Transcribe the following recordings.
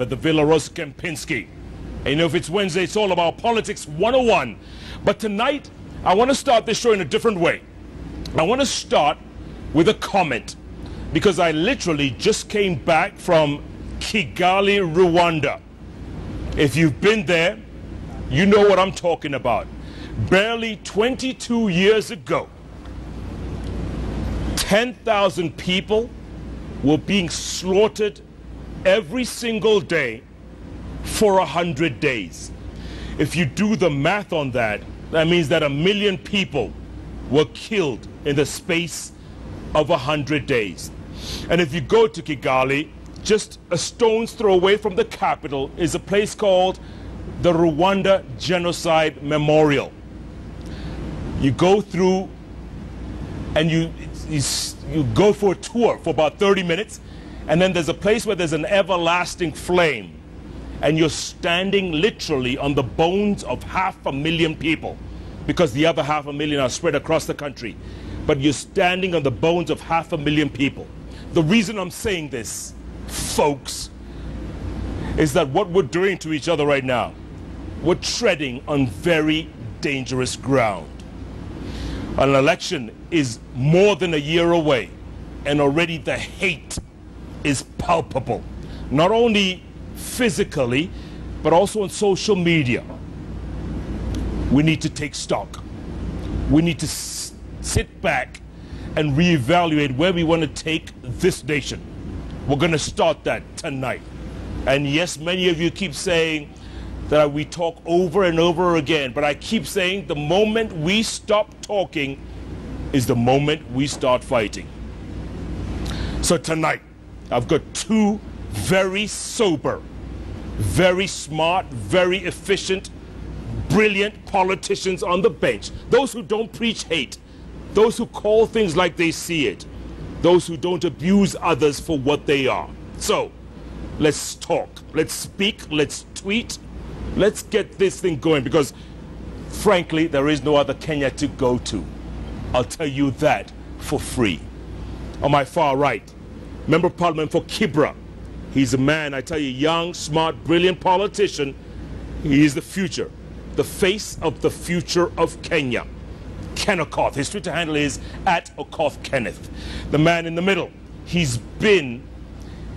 at the Villa Rosa Kempinski. And you know, if it's Wednesday, it's all about politics 101. But tonight, I want to start this show in a different way. I want to start with a comment because I literally just came back from Kigali, Rwanda. If you've been there, you know what I'm talking about. Barely 22 years ago, 10,000 people were being slaughtered every single day for 100 days. If you do the math on that, that means that a million people were killed in the space of 100 days. And if you go to Kigali, just a stone's throw away from the capital is a place called the Rwanda Genocide Memorial. You go through and you, you, you go for a tour for about 30 minutes, and then there's a place where there's an everlasting flame, and you're standing literally on the bones of half a million people, because the other half a million are spread across the country. But you're standing on the bones of half a million people. The reason I'm saying this, folks, is that what we're doing to each other right now, we're treading on very dangerous ground. An election is more than a year away, and already the hate is palpable. Not only physically, but also on social media. We need to take stock. We need to sit back and reevaluate where we want to take this nation. We're going to start that tonight. And yes, many of you keep saying, that we talk over and over again. But I keep saying the moment we stop talking is the moment we start fighting. So tonight, I've got two very sober, very smart, very efficient, brilliant politicians on the bench. Those who don't preach hate, those who call things like they see it, those who don't abuse others for what they are. So, let's talk, let's speak, let's tweet, Let's get this thing going because, frankly, there is no other Kenya to go to. I'll tell you that for free. On my far right, Member of Parliament for Kibra. He's a man, I tell you, young, smart, brilliant politician. He is the future, the face of the future of Kenya. Ken Okoth. His Twitter handle is at Okoth Kenneth. The man in the middle. He's been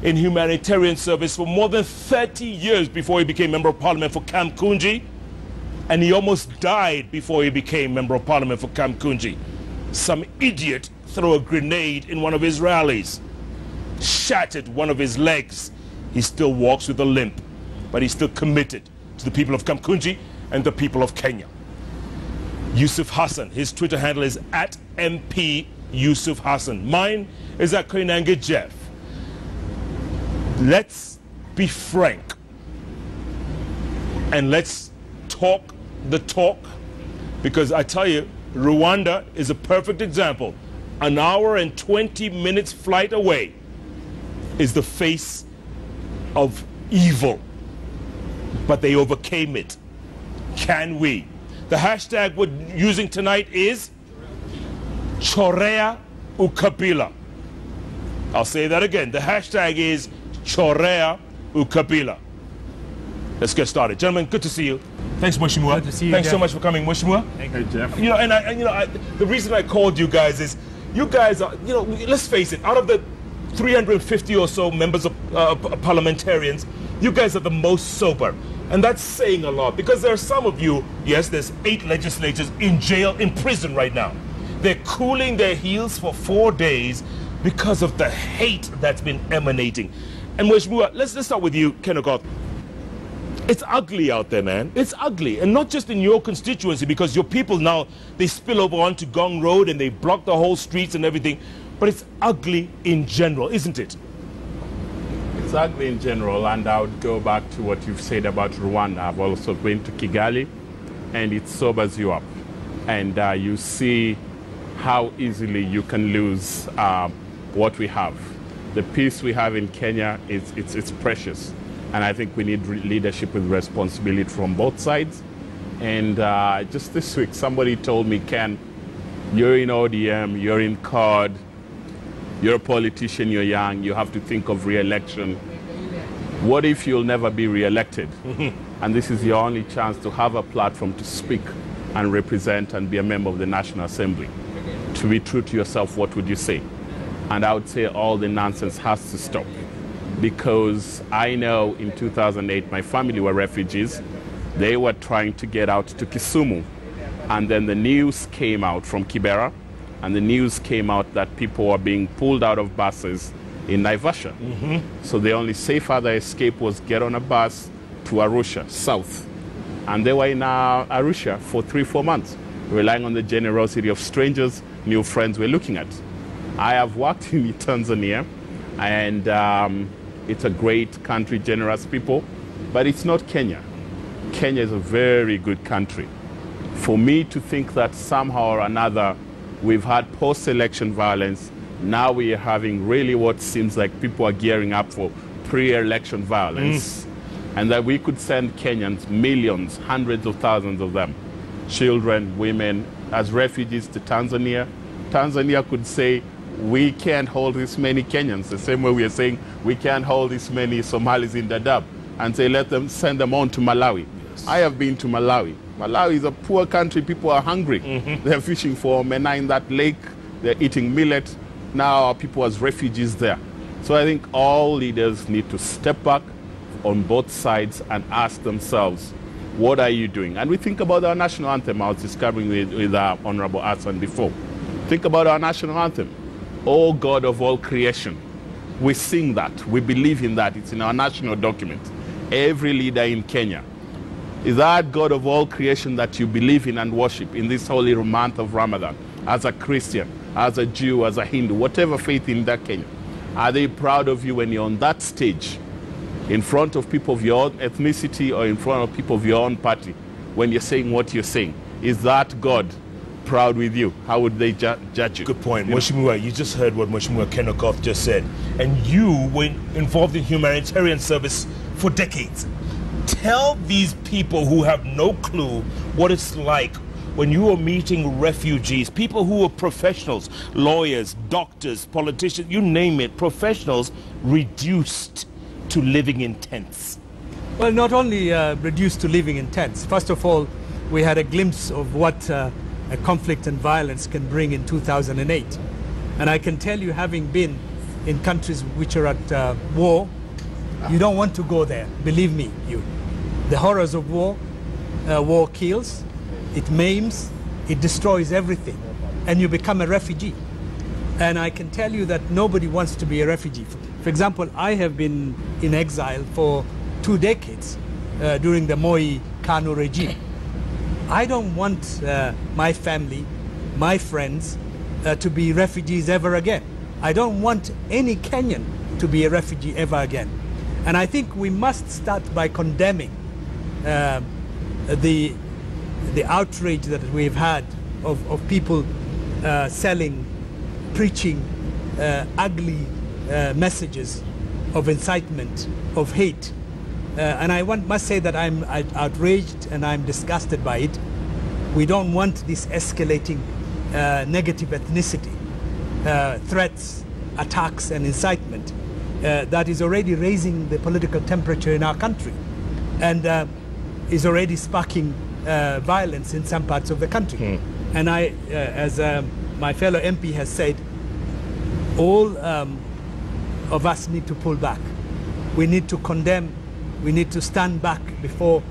in humanitarian service for more than 30 years before he became Member of Parliament for Kamukunji. And he almost died before he became Member of Parliament for Kamukunji. Some idiot threw a grenade in one of his rallies, shattered one of his legs. He still walks with a limp, but he's still committed to the people of Kamukunji and the people of Kenya. Yusuf Hassan, his Twitter handle is at MP Yusuf Hassan. Mine is at Koinange Jeff let's be frank and let's talk the talk because I tell you, Rwanda is a perfect example. An hour and 20 minutes flight away is the face of evil. But they overcame it. Can we? The hashtag we're using tonight is Chorea Ukabila. I'll say that again. The hashtag is Chorea Ukabila. Let's get started. Gentlemen, good to see you. Thanks, Mheshimiwa. Good to see you, Thanks Jeff. so much for coming, Mheshimiwa. Thank you, Jeff. You know, and I, and, you know, I, the reason I called you guys is, you guys are, you know, let's face it, out of the 350 or so members of uh, parliamentarians, you guys are the most sober. And that's saying a lot because there are some of you, yes, there's eight legislators in jail, in prison right now. They're cooling their heels for four days because of the hate that's been emanating. And Mheshimiwa, let's, let's start with you, Ken Okoth. It's ugly out there, man. It's ugly. And not just in your constituency, because your people now, they spill over onto Ngong Road and they block the whole streets and everything. But it's ugly in general, isn't it? It's ugly in general, and I would go back to what you've said about Rwanda. I've also been to Kigali, and it sobers you up. And uh, you see how easily you can lose uh, what we have. The peace we have in Kenya, is, it's, it's precious. And I think we need leadership with responsibility from both sides. And uh, just this week, somebody told me, Ken, you're in ODM, you're in CORD, you're a politician, you're young, you have to think of re-election. What if you'll never be re-elected? and this is your only chance to have a platform to speak and represent and be a member of the National Assembly. To be true to yourself, what would you say? And I would say all the nonsense has to stop. Because I know in 2008 my family were refugees. They were trying to get out to Kisumu. And then the news came out from Kibera, and the news came out that people were being pulled out of buses in Naivasha. So the only safe other escape was get on a bus to Arusha, south. And they were in uh, Arusha for three, four months, relying on the generosity of strangers, new friends we're looking at. I have worked in Tanzania, and um, it's a great country, generous people, but it's not Kenya. Kenya is a very good country. For me to think that somehow or another we've had post election violence, now we are having really what seems like people are gearing up for pre election violence, mm. and that we could send Kenyans, millions, hundreds of thousands of them, children, women, as refugees to Tanzania. Tanzania could say, we can't hold this many Kenyans, the same way we are saying we can't hold this many Somalis in Dadaab, and say let them send them on to Malawi. I have been to Malawi. Malawi is a poor country. People are hungry. Mm-hmm. They're fishing for mena in that lake. They're eating millet. Now our people as refugees there. So I think all leaders need to step back on both sides and ask themselves, what are you doing? And we think about our national anthem. I was discovering with, with our Honorable Hassan before. Think about our national anthem. O God of all creation. We sing that. We believe in that. It's in our national document. Every leader in Kenya. Is that God of all creation that you believe in and worship in this holy month of Ramadan? As a Christian, as a Jew, as a Hindu, whatever faith in that Kenya. Are they proud of you when you're on that stage in front of people of your own ethnicity or in front of people of your own party when you're saying what you're saying? Is that God proud with you? How would they ju- judge you? Good point. You know? You just heard what Mheshimiwa Ken Okoth just said. And you were involved in humanitarian service for decades. Tell these people who have no clue what it's like when you are meeting refugees, people who are professionals, lawyers, doctors, politicians, you name it, professionals reduced to living in tents. Well, not only uh, reduced to living in tents. First of all, we had a glimpse of what uh, a conflict and violence can bring in 2008. And I can tell you, having been in countries which are at uh, war, you don't want to go there. Believe me, you. The horrors of war, uh, war kills, it maims, it destroys everything, and you become a refugee. And I can tell you that nobody wants to be a refugee. For example, I have been in exile for two decades uh, during the Moi Kanu regime. I don't want uh, my family, my friends, uh, to be refugees ever again. I don't want any Kenyan to be a refugee ever again. And I think we must start by condemning uh, the, the outrage that we've had of, of people uh, selling, preaching uh, ugly uh, messages of incitement, of hate. Uh, and I want, must say that I'm outraged and I'm disgusted by it. We don't want this escalating negative ethnicity, threats, attacks, and incitement that is already raising the political temperature in our country and is already sparking uh, violence in some parts of the country. And I, uh, as um, my fellow MP has said, all um, of us need to pull back. We need to condemn, we need to stand back before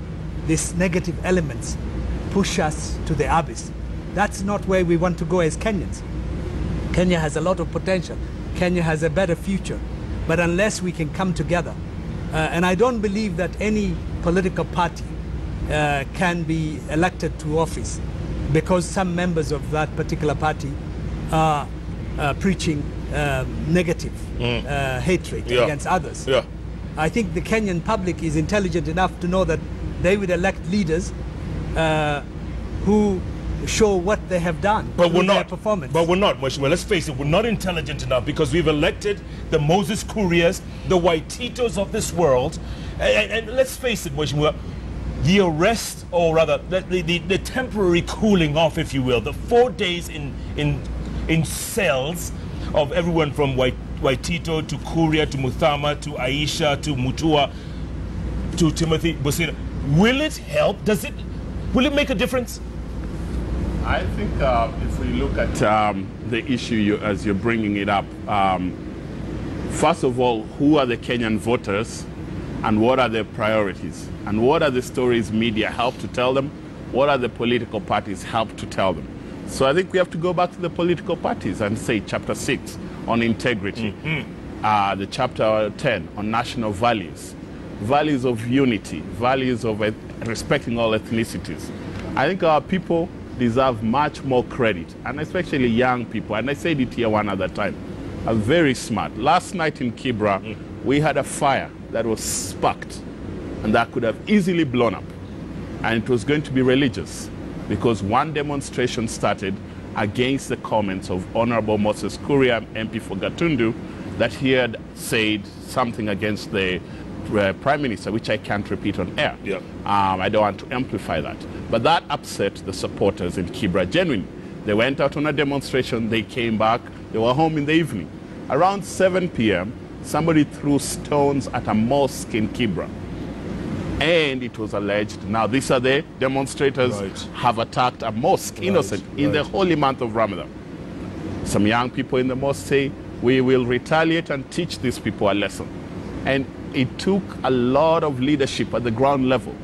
these negative elements push us to the abyss. That's not where we want to go as Kenyans. Kenya has a lot of potential. Kenya has a better future. But unless we can come together, uh, and I don't believe that any political party uh, can be elected to office because some members of that particular party are uh, preaching um, negative uh, hatred Yeah. against others. Yeah. I think the Kenyan public is intelligent enough to know that they would elect leaders uh, who show what they have done But we're not. performance. But we're not. Let's face it, we're not intelligent enough because we've elected the Moses Kurias the Waititus of this world. And, and- and let's face it, Mheshimiwa, the arrest, or rather, the, the, the, temporary cooling off, if you will, the four days in, in, in cells of everyone from Wait, Waititu to Kuria to Muthama to Aisha to Mutua to Timothy Busina. Will it help? Does it? Will it make a difference? I think uh, if we look at um, the issue you, as you're bringing it up, um, first of all, who are the Kenyan voters and what are their priorities? And what are the stories media help to tell them? What are the political parties help to tell them? So I think we have to go back to the political parties and say chapter 6 on integrity, mm-hmm. uh, the chapter 10 on national values, values of unity, values of respecting all ethnicities. I think our people deserve much more credit, and especially young people. And I said it here one other time, are very smart. Last night in Kibra, mm. we had a fire that was sparked, and that could have easily blown up. And it was going to be religious, because one demonstration started against the comments of Honorable Moses Kuria, MP for Gatundu, that he had said something against the uh, Prime Minister, which I can't repeat on air. Yeah. Um, I don't want to amplify that. But that upset the supporters in Kibra genuinely. They went out on a demonstration, they came back, they were home in the evening. Around 7 p.m., somebody threw stones at a mosque in Kibra. And it was alleged, now these are the demonstrators right. have attacked a mosque, right. innocent, right. in the holy month of Ramadan. Some young people in the mosque say, we will retaliate and teach these people a lesson. And it took a lot of leadership at the ground level.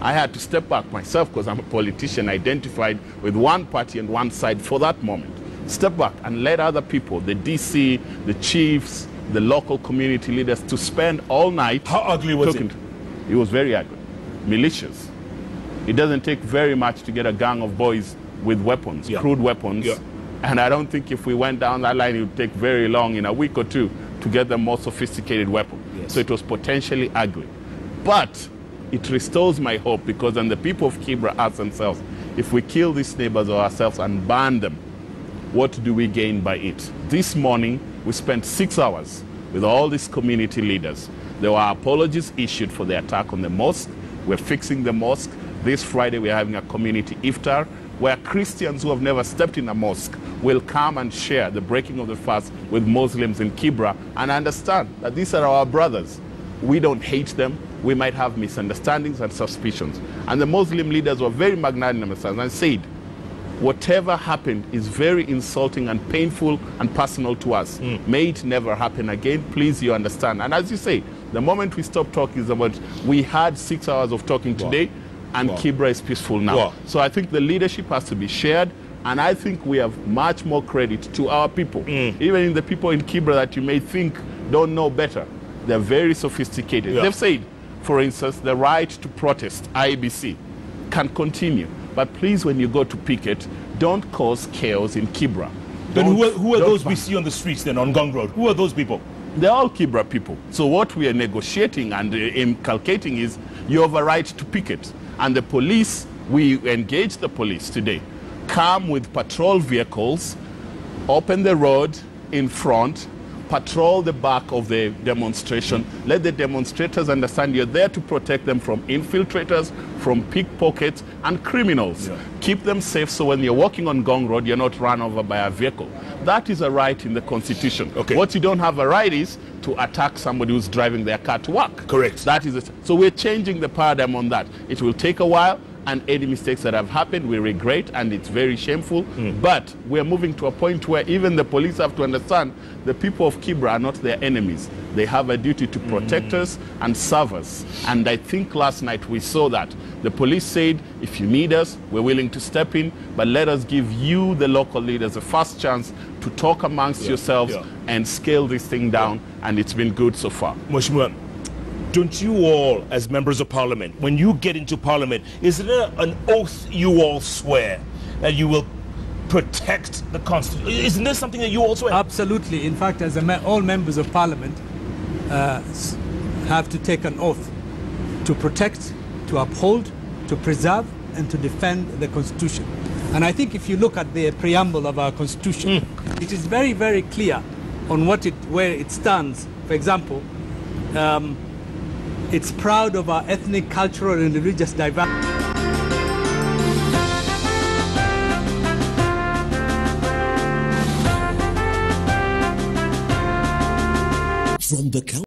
I had to step back myself because I'm a politician identified with one party and one side for that moment. Step back and let other people, the DC, the chiefs, the local community leaders, to spend all night. How ugly was it? It was very ugly. Malicious. It doesn't take very much to get a gang of boys with weapons, yeah. crude weapons. Yeah. And I don't think if we went down that line, it would take very long, in a week or two, to get them more sophisticated weapons. So it was potentially ugly. But it restores my hope because then the people of Kibra ask themselves, if we kill these neighbors or ourselves and ban them, what do we gain by it? This morning, we spent six hours with all these community leaders. There were apologies issued for the attack on the mosque. We're fixing the mosque. This Friday, we're having a community iftar where Christians who have never stepped in a mosque will come and share the breaking of the fast with Muslims in Kibra and understand that these are our brothers. We don't hate them. We might have misunderstandings and suspicions. And the Muslim leaders were very magnanimous and said, whatever happened is very insulting and painful and personal to us. Mm. May it never happen again. Please, you understand. And as you say, the moment we stop talking is about, we had six hours of talking today. Wow and wow. Kibra is peaceful now. Wow. So I think the leadership has to be shared. And I think we have much more credit to our people. Mm. Even in the people in Kibra that you may think don't know better, they're very sophisticated. Yeah. They've said, for instance, the right to protest, IEBC, can continue. But please, when you go to picket, don't cause chaos in Kibra. Then who are, who are those we see on the streets then on Ngong Road? Who are those people? They're all Kibra people. So what we are negotiating and uh, inculcating is you have a right to picket. And the police, we engage the police today, come with patrol vehicles, open the road in front, patrol the back of the demonstration. Let the demonstrators understand you're there to protect them from infiltrators, from pickpockets, and criminals. Yeah. Keep them safe so when you're walking on Ngong Road, you're not run over by a vehicle. That is a right in the Constitution. Okay. What you don't have a right is to attack somebody who's driving their car to work. Correct. That is it. So we're changing the paradigm on that. It will take a while and any mistakes that have happened we regret and it's very shameful mm. but we're moving to a point where even the police have to understand the people of Kibra are not their enemies they have a duty to protect mm. us and serve us and I think last night we saw that the police said if you need us we're willing to step in but let us give you the local leaders a first chance to talk amongst yeah. yourselves yeah. and scale this thing down yeah. and it's been good so far Mheshimiwa, don't you all, as members of parliament, when you get into parliament, is it an oath you all swear that you will protect the constitution? Isn't this something that you also have? Absolutely. In fact, as me all members of parliament uh, have to take an oath to protect, to uphold, to preserve, and to defend the constitution. And I think if you look at the preamble of our constitution, mm. it is very, very clear on what it, where it stands. For example, um, it's proud of our ethnic, cultural, and religious diversity. From the